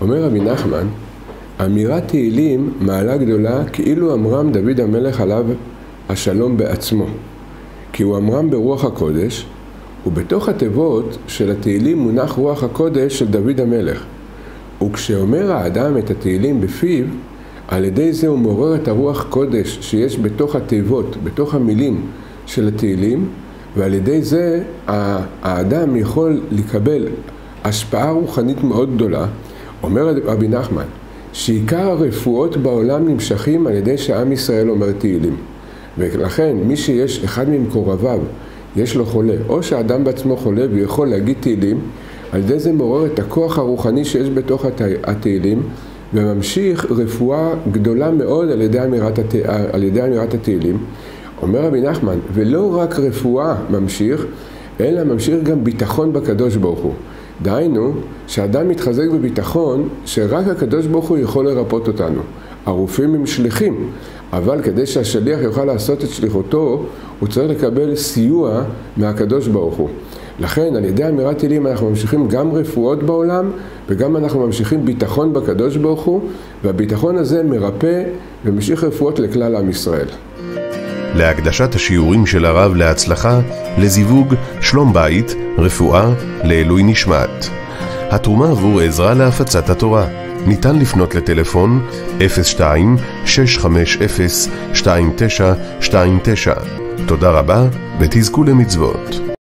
אומר רבי נחמן, אמירת תהילים מעלה גדולה כאילו אמרם דוד המלך עליו השלום בעצמו. כי הוא אמרם ברוח הקודש, ובתוך התיבות של התהילים מונח רוח הקודש של דוד המלך. וכשאומר האדם את התהילים בפיו, על ידי זה הוא מעורר את הרוח קודש שיש בתוך התיבות, בתוך המילים של התהילים, ועל ידי זה האדם יכול לקבל השפעה רוחנית מאוד גדולה. אומר רבי נחמן, שעיקר הרפואות בעולם נמשכים על ידי שעם ישראל אומר תהילים. ולכן מי שיש אחד ממקורביו, יש לו חולה, או שהאדם בעצמו חולה ויכול להגיד תהילים, על ידי זה מעורר את הכוח הרוחני שיש בתוך התהילים, וממשיך רפואה גדולה מאוד על ידי אמירת, הת... על ידי אמירת התהילים. אומר רבי נחמן, ולא רק רפואה ממשיך, אלא ממשיך גם ביטחון בקדוש ברוך הוא. דהיינו, שאדם מתחזק בביטחון שרק הקדוש ברוך הוא יכול לרפות אותנו. הרופאים הם שליחים, אבל כדי שהשליח יוכל לעשות את שליחותו, הוא צריך לקבל סיוע מהקדוש ברוך הוא. לכן, על ידי אמירת תהילים אנחנו ממשיכים גם רפואות בעולם, וגם אנחנו ממשיכים ביטחון בקדוש ברוך הוא, והביטחון הזה מרפא וממשיך רפואות לכלל עם ישראל. להקדשת השיעורים של הרב להצלחה, לזיווג, שלום בית, רפואה, לעילוי נשמת. התרומה עבור עזרה להפצת התורה. ניתן לפנות לטלפון 02-650-2929. תודה רבה ותזכו למצוות.